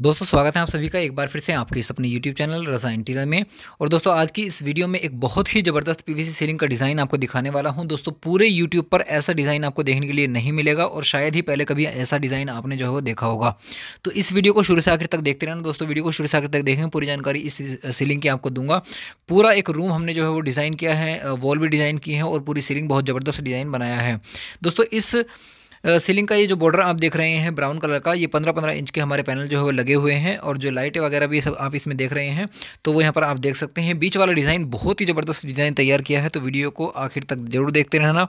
दोस्तों, स्वागत है आप सभी का एक बार फिर से आपके इस अपने YouTube चैनल रजा इंटीरियर में। और दोस्तों, आज की इस वीडियो में एक बहुत ही ज़बरदस्त पीवीसी सीलिंग का डिज़ाइन आपको दिखाने वाला हूँ। दोस्तों, पूरे YouTube पर ऐसा डिज़ाइन आपको देखने के लिए नहीं मिलेगा और शायद ही पहले कभी ऐसा डिज़ाइन आपने जो है वो देखा होगा। तो इस वीडियो को शुरू से आखिर तक देखते रहना। दोस्तों वीडियो को शुरू से आखिर तक देखें पूरी जानकारी इस सीलिंग की आपको दूँगा। पूरा एक रूम हमने जो है वो डिज़ाइन किया है वॉल भी डिज़ाइन की है और पूरी सीलिंग बहुत ज़बरदस्त डिज़ाइन बनाया है। दोस्तों, इस सीलिंग का ये जो बॉर्डर आप देख रहे हैं ब्राउन कलर का, ये पंद्रह पंद्रह इंच के हमारे पैनल जो है वो लगे हुए हैं और जो लाइटें वगैरह भी सब आप इसमें देख रहे हैं तो वो यहाँ पर आप देख सकते हैं। बीच वाला डिज़ाइन बहुत ही ज़बरदस्त डिज़ाइन तैयार किया है तो वीडियो को आखिर तक ज़रूर देखते रहना।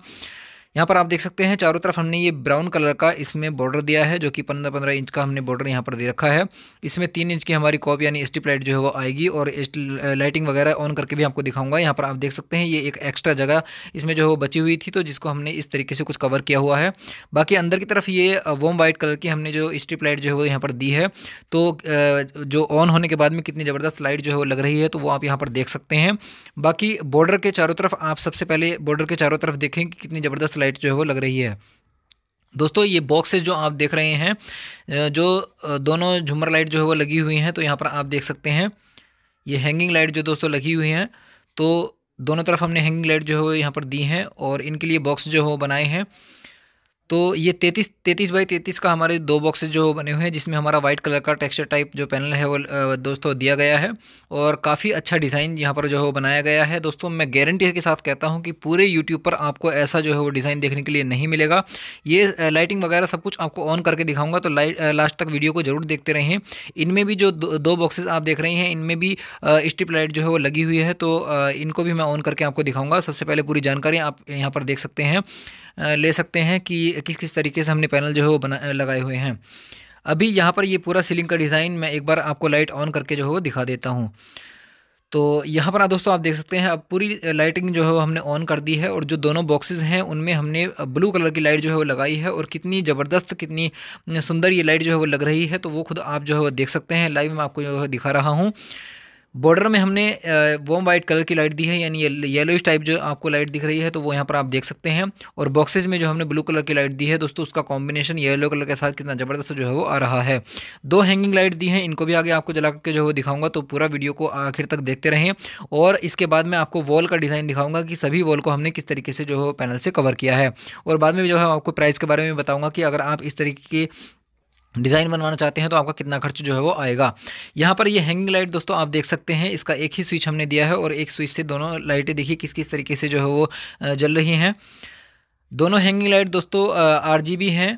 यहाँ पर आप देख सकते हैं, चारों तरफ़ हमने ये ब्राउन कलर का इसमें बॉर्डर दिया है, जो कि पंद्रह पंद्रह इंच का हमने बॉर्डर यहाँ पर दे रखा है। इसमें तीन इंच की हमारी कॉप यानी स्टिप लाइट जो है वो आएगी और लाइटिंग वगैरह ऑन करके भी आपको दिखाऊँगा। यहाँ पर आप देख सकते हैं, ये एक एक्स्ट्रा जगह इसमें जो है वो बची हुई थी तो जिसको हमने इस तरीके से कुछ कवर किया हुआ है। बाकी अंदर की तरफ़ ये वोम वाइट कलर की हमने जो स्ट्रिप लाइट जो है वो यहाँ पर दी है। तो जो ऑन होने के बाद में कितनी ज़बरदस्त लाइट जो है वो लग रही है तो वो आप यहाँ पर देख सकते हैं। बाकी बॉर्डर के चारों तरफ़ आप सबसे पहले बॉर्डर के चारों तरफ़ देखें कि कितनी ज़बरदस्त लाइट जो है वो लग रही है। दोस्तों, ये बॉक्सेस जो आप देख रहे हैं जो दोनों झूमर लाइट जो है वो लगी हुई हैं तो यहाँ पर आप देख सकते हैं, ये हैंगिंग लाइट जो दोस्तों लगी हुई हैं तो दोनों तरफ़ हमने हैंगिंग लाइट जो है वो यहाँ पर दी हैं और इनके लिए बॉक्स जो है वो बनाए हैं। तो ये तैतीस तैतीस बाई तैतीस का हमारे दो बॉक्सेस जो बने हुए हैं, जिसमें हमारा वाइट कलर का टेक्सचर टाइप जो पैनल है वो दोस्तों दिया गया है और काफ़ी अच्छा डिज़ाइन यहाँ पर जो है वो बनाया गया है। दोस्तों, मैं गारंटी के साथ कहता हूँ कि पूरे यूट्यूब पर आपको ऐसा जो है वो डिज़ाइन देखने के लिए नहीं मिलेगा। ये लाइटिंग वगैरह सब कुछ आपको ऑन करके दिखाऊँगा तो लास्ट तक वीडियो को ज़रूर देखते रहें। इनमें भी जो दो बॉक्सेस आप देख रहे हैं, इनमें भी स्ट्रिप लाइट जो है वो लगी हुई है तो इनको भी मैं ऑन करके आपको दिखाऊँगा। सबसे पहले पूरी जानकारी आप यहाँ पर देख सकते हैं। ले सकते हैं कि किस किस तरीके से हमने पैनल जो है वो बना लगाए हुए हैं। अभी यहाँ पर ये पूरा सीलिंग का डिज़ाइन मैं एक बार आपको लाइट ऑन करके जो है वो दिखा देता हूँ। तो यहाँ पर दोस्तों आप देख सकते हैं, अब पूरी लाइटिंग जो है वो हमने ऑन कर दी है और जो दोनों बॉक्सेस हैं उनमें हमने ब्लू कलर की लाइट जो है वो लगाई है और कितनी ज़बरदस्त, कितनी सुंदर ये लाइट जो है वो लग रही है तो वो खुद आप जो है वो देख सकते हैं। लाइव में आपको जो है दिखा रहा हूँ। बॉर्डर में हमने वॉम वाइट कलर की लाइट दी है, यानी येलो टाइप जो आपको लाइट दिख रही है तो वो यहाँ पर आप देख सकते हैं। और बॉक्सेस में जो हमने ब्लू कलर की लाइट दी है, दोस्तों, उसका कॉम्बिनेशन येलो कलर के साथ कितना ज़बरदस्त जो है वो आ रहा है। दो हैंगिंग लाइट दी हैं, इनको भी आगे आपको जला करके जो है दिखाऊँगा तो पूरा वीडियो को आखिर तक देखते रहें। और इसके बाद मैं आपको वॉल का डिज़ाइन दिखाऊँगा कि सभी वॉल को हमने किस तरीके से जो है पैनल से कवर किया है। और बाद में जो है आपको प्राइस के बारे में बताऊँगा कि अगर आप इस तरीके की डिज़ाइन बनवाना चाहते हैं तो आपका कितना खर्च जो है वो आएगा। यहाँ पर ये हैंगिंग लाइट दोस्तों आप देख सकते हैं, इसका एक ही स्विच हमने दिया है और एक स्विच से दोनों लाइटें देखिए किस किस तरीके से जो है वो जल रही हैं। दोनों हैंगिंग लाइट दोस्तों आर जी बी हैं,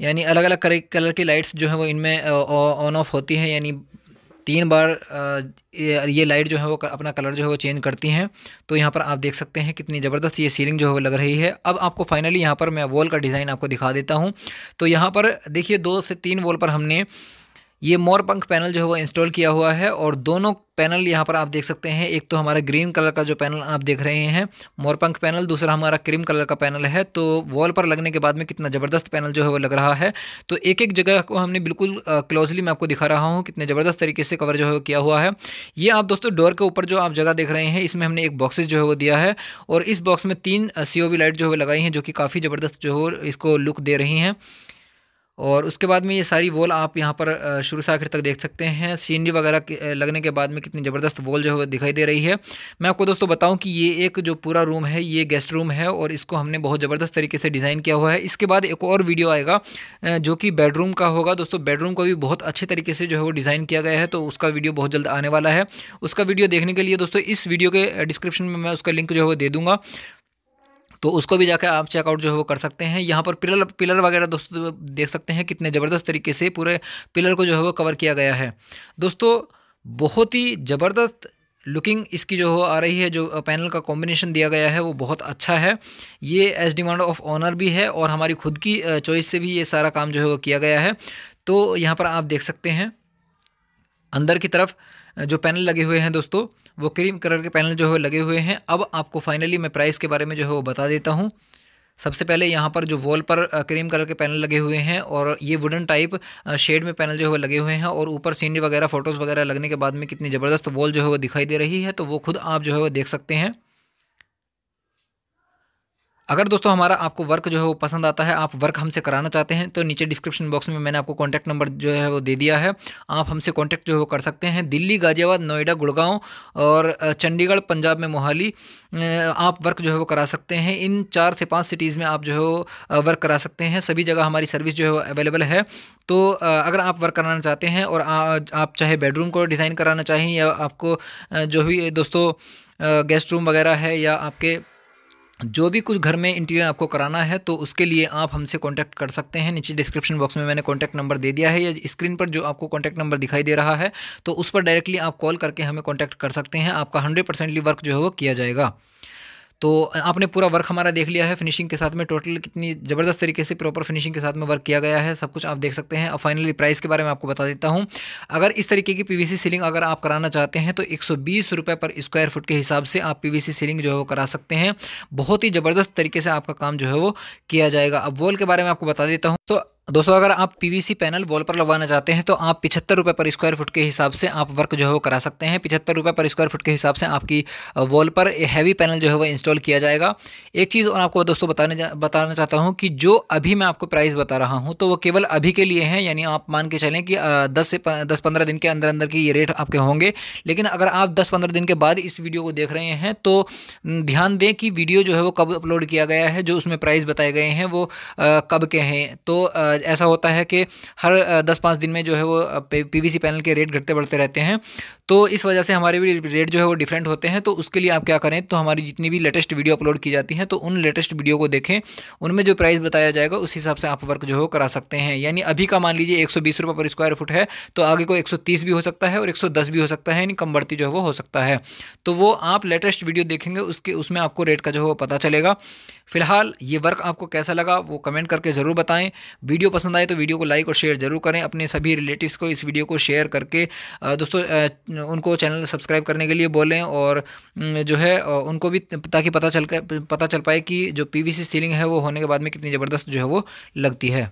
यानी अलग अलग कलर की लाइट्स जो है वो इनमें ऑन ऑफ़ होती हैं, यानी तीन बार ये लाइट जो है वो अपना कलर जो है वो चेंज करती हैं। तो यहाँ पर आप देख सकते हैं कितनी ज़बरदस्त ये सीलिंग जो है वो लग रही है। अब आपको फाइनली यहाँ पर मैं वॉल का डिज़ाइन आपको दिखा देता हूँ। तो यहाँ पर देखिए दो से तीन वॉल पर हमने ये मोर पंख पैनल जो है वो इंस्टॉल किया हुआ है और दोनों पैनल यहाँ पर आप देख सकते हैं। एक तो हमारा ग्रीन कलर का जो पैनल आप देख रहे हैं, मोर पंख पैनल, दूसरा हमारा क्रीम कलर का पैनल है। तो वॉल पर लगने के बाद में कितना ज़बरदस्त पैनल जो है वो लग रहा है। तो एक एक जगह को हमने बिल्कुल क्लोजली मैं आपको दिखा रहा हूँ कितने ज़बरदस्त तरीके से कवर जो है किया हुआ है। ये आप दोस्तों डोर के ऊपर जो आप जगह देख रहे हैं, इसमें हमने एक बॉक्सेज जो है वो दिया है और इस बॉक्स में तीन सी लाइट जो है लगाई हैं, जो कि काफ़ी ज़बरदस्त जो है, इसको लुक दे रही हैं। और उसके बाद में ये सारी वॉल आप यहाँ पर शुरू से आखिर तक देख सकते हैं। सीनरी वगैरह लगने के बाद में कितनी ज़बरदस्त वॉल जो है दिखाई दे रही है। मैं आपको दोस्तों बताऊँ कि ये एक जो पूरा रूम है, ये गेस्ट रूम है और इसको हमने बहुत ज़बरदस्त तरीके से डिज़ाइन किया हुआ है। इसके बाद एक और वीडियो आएगा जो कि बेडरूम का होगा। दोस्तों, बेडरूम को भी बहुत अच्छे तरीके से जो है वो डिज़ाइन किया गया है तो उसका वीडियो बहुत जल्द आने वाला है। उसका वीडियो देखने के लिए दोस्तों, इस वीडियो के डिस्क्रिप्शन में मैं उसका लिंक जो है वो दे दूँगा। तो उसको भी जाकर आप चेकआउट जो है वो कर सकते हैं। यहाँ पर पिलर पिलर वगैरह दोस्तों, देख सकते हैं कितने ज़बरदस्त तरीके से पूरे पिलर को जो है वो कवर किया गया है। दोस्तों, बहुत ही ज़बरदस्त लुकिंग इसकी जो हो आ रही है, जो पैनल का कॉम्बिनेशन दिया गया है, वो बहुत अच्छा है। ये एज डिमांड ऑफ़ ऑनर भी है और हमारी खुद की चॉइस से भी ये सारा काम जो है वो किया गया है। तो यहाँ पर आप देख सकते हैं। अंदर की तरफ़, जो पैनल लगे हुए हैं दोस्तों, वो क्रीम कलर के पैनल जो है लगे हुए हैं। अब आपको फाइनली मैं प्राइस के बारे में जो है वो बता देता हूँ। सबसे पहले यहाँ पर जो वॉल पर क्रीम कलर के पैनल लगे हुए हैं और ये वुडन टाइप शेड में पैनल जो है लगे हुए हैं और ऊपर सीनरी वगैरह फ़ोटोज़ वगैरह लगने के बाद में कितनी ज़बरदस्त वॉल जो है वो दिखाई दे रही है तो वो खुद आप जो है वो देख सकते हैं। अगर दोस्तों हमारा आपको वर्क जो है वो पसंद आता है, आप वर्क हमसे कराना चाहते हैं तो नीचे डिस्क्रिप्शन बॉक्स में मैंने आपको कॉन्टैक्ट नंबर जो है वो दे दिया है। आप हमसे कॉन्टैक्ट जो है वो कर सकते हैं। दिल्ली, गाजियाबाद, नोएडा, गुड़गांव और चंडीगढ़, पंजाब में मोहाली आप वर्क जो है वो करा सकते हैं। इन चार से पाँच सिटीज़ में आप जो है वो वर्क करा सकते हैं। सभी जगह हमारी सर्विस जो है वो अवेलेबल है। तो अगर आप वर्क कराना चाहते हैं और आप चाहे बेडरूम को डिज़ाइन कराना चाहें या आपको जो भी दोस्तों गेस्ट रूम वगैरह है या आपके जो भी कुछ घर में इंटीरियर आपको कराना है तो उसके लिए आप हमसे कांटेक्ट कर सकते हैं। नीचे डिस्क्रिप्शन बॉक्स में मैंने कांटेक्ट नंबर दे दिया है, या स्क्रीन पर जो आपको कांटेक्ट नंबर दिखाई दे रहा है तो उस पर डायरेक्टली आप कॉल करके हमें कांटेक्ट कर सकते हैं। आपका हंड्रेड परसेंटली वर्क जो है वो किया जाएगा। तो आपने पूरा वर्क हमारा देख लिया है फिनिशिंग के साथ में टोटल कितनी ज़बरदस्त तरीके से प्रॉपर फिनिशिंग के साथ में वर्क किया गया है, सब कुछ आप देख सकते हैं। अब फाइनली प्राइस के बारे में आपको बता देता हूँ। अगर इस तरीके की पीवीसी सीलिंग अगर आप कराना चाहते हैं तो एक सौ पर स्क्वायर फुट के हिसाब से आप पीवीसी सीलिंग जो है वो करा सकते हैं। बहुत ही ज़बरदस्त तरीके से आपका काम जो है वो किया जाएगा। अब वॉल के बारे में आपको बता देता हूँ। तो दोस्तों, अगर आप पीवीसी पैनल वॉल पर लगवाना चाहते हैं तो आप पिछहत्तर रुपये पर स्क्वायर फुट के हिसाब से आप वर्क जो है वो करा सकते हैं। पिछहत्तर रुपये पर स्क्वायर फुट के हिसाब से आपकी वॉल पर हैवी पैनल जो है वो इंस्टॉल किया जाएगा। एक चीज़ और आपको दोस्तों बताने बताना चाहता हूँ कि जो अभी मैं आपको प्राइस बता रहा हूँ तो वो केवल अभी के लिए हैं, यानी आप मान के चलें कि दस से दस पंद्रह दिन के अंदर अंदर की ये रेट आपके होंगे। लेकिन अगर आप दस पंद्रह दिन के बाद इस वीडियो को देख रहे हैं तो ध्यान दें कि वीडियो जो है वो कब अपलोड किया गया है, जो उसमें प्राइस बताए गए हैं, वो कब के हैं। तो ऐसा होता है कि हर दस पाँच दिन में जो है वो पीवीसी पैनल के रेट घटते बढ़ते रहते हैं। तो इस वजह से हमारे भी रेट जो है वो डिफरेंट होते हैं। तो उसके लिए आप क्या करें तो हमारी जितनी भी लेटेस्ट वीडियो अपलोड की जाती हैं तो उन लेटेस्ट वीडियो को देखें। उनमें जो प्राइस बताया जाएगा, उस हिसाब से आप वर्क जो है करा सकते हैं। यानी अभी का मान लीजिए एक सौ पर स्क्वायर फुट है तो आगे को एक सौ तीस भी हो सकता है और एक सौ दस भी हो सकता है, यानी कम बढ़ती जो है वो हो सकता है। तो वो आप लेटेस्ट वीडियो देखेंगे, उसके, उसमें आपको रेट का जो है वो पता चलेगा। फ़िलहाल ये वर्क आपको कैसा लगा, वो कमेंट करके ज़रूर बताएँ। वीडियो पसंद आए तो वीडियो को लाइक और शेयर ज़रूर करें। अपने सभी रिलेटिव्स को इस वीडियो को शेयर करके। दोस्तों उनको चैनल सब्सक्राइब करने के लिए बोलें और जो है उनको भी ताकि पता चल पता चल पाए कि जो पीवीसी सीलिंग है वो होने के बाद में कितनी ज़बरदस्त जो है वो लगती है।